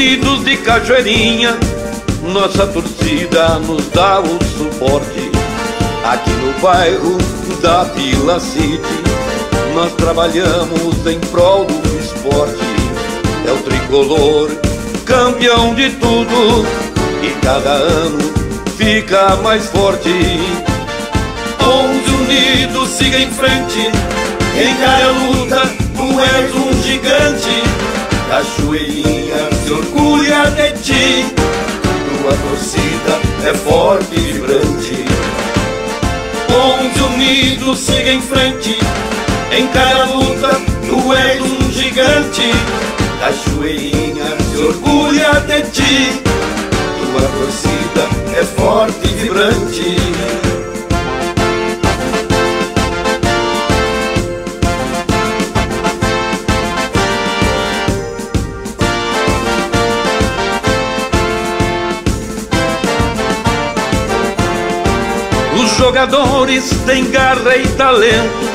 11 Unidos de Cachoeirinha, nossa torcida nos dá o suporte. Aqui no bairro da Vila City, nós trabalhamos em prol do esporte. É o tricolor, campeão de tudo, e cada ano fica mais forte. 11 unidos, siga em frente, encare a luta, tu és um gigante. Cachoeirinha tua torcida é forte e vibrante. 11 unidos, siga em frente, encare a luta, tu és um gigante. Cachoeirinha se orgulha de ti, tua torcida é forte e vibrante. Jogadores têm garra e talento.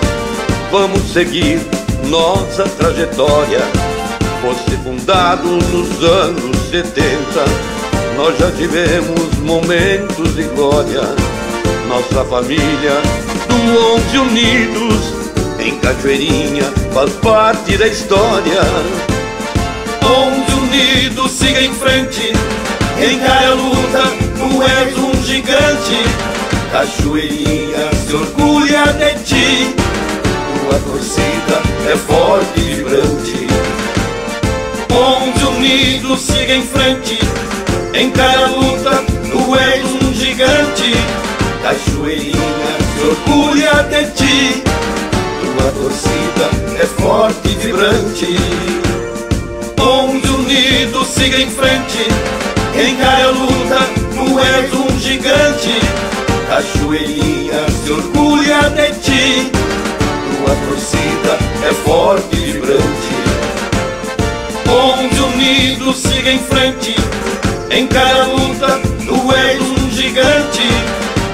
Vamos seguir nossa trajetória. Fosse fundado nos anos 70, nós já tivemos momentos de glória. Nossa família do 11 Unidos em Cachoeirinha faz parte da história. 11 Unidos, siga em frente, encare a luta, tu és um gigante. Cachoeirinha se orgulha de ti, tua torcida é forte e vibrante. 11 unidos, siga em frente, encare a luta, tu és um gigante. Cachoeirinha se orgulha de ti, tua torcida é forte e vibrante. 11 unidos, siga em frente, encare a luta, tu és um gigante. Cachoeirinha se orgulha de ti, tua torcida é forte e vibrante. 11 unidos, siga em frente, encare a luta, tu és um gigante.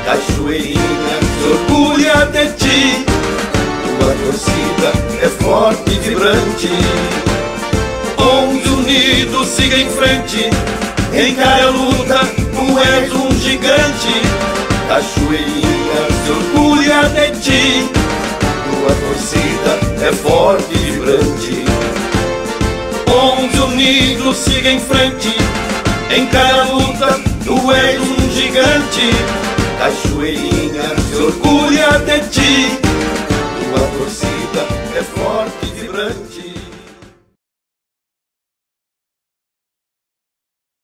Cachoeirinha se orgulha de ti, tua torcida é forte e vibrante. 11 unidos, siga em frente, encare a luta, tu és um gigante. Cachoeirinha se orgulha de ti, tua torcida é forte e vibrante. 11 unidos, siga em frente, encare a luta, tu és um gigante. Cachoeirinha se orgulha de ti, tua torcida é forte.